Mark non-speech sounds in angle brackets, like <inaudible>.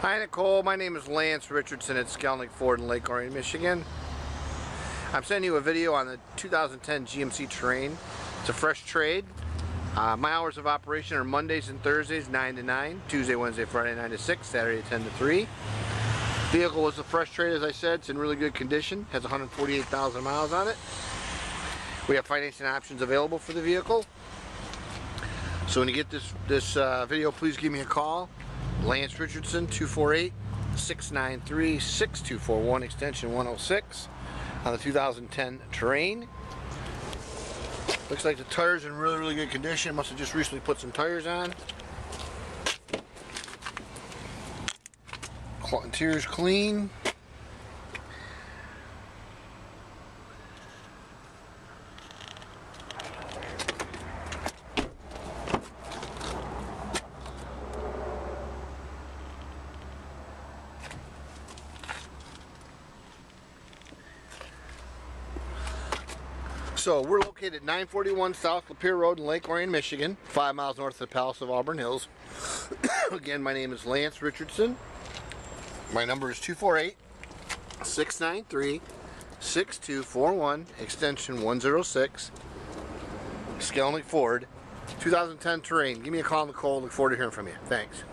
Hi Nicole, my name is Lance Richardson at Skalnek Ford in Lake Orion, Michigan. I'm sending you a video on the 2010 GMC Terrain. It's a fresh trade. Uh, my hours of operation are Mondays and Thursdays 9 to 9, Tuesday, Wednesday, Friday 9 to 6, Saturday 10 to 3. Vehicle was a fresh trade as I said, it's in really good condition, has 148,000 miles on it. We have financing options available for the vehicle. So when you get this, this uh, video, please give me a call. Lance Richardson, 248-693-6241, extension 106 on the 2010 Terrain. Looks like the tires in really, really good condition. Must have just recently put some tires on. Interior's clean. So we're located at 941 South Lapeer Road in Lake Orion, Michigan, five miles north of the Palace of Auburn Hills. <coughs> Again, my name is Lance Richardson. My number is 248-693-6241, extension 106, Skalnek Ford, 2010 Terrain. Give me a call, Nicole. Look forward to hearing from you. Thanks.